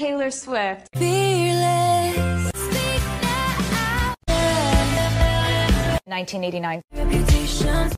Taylor Swift. Fearless. 1989. Reputation.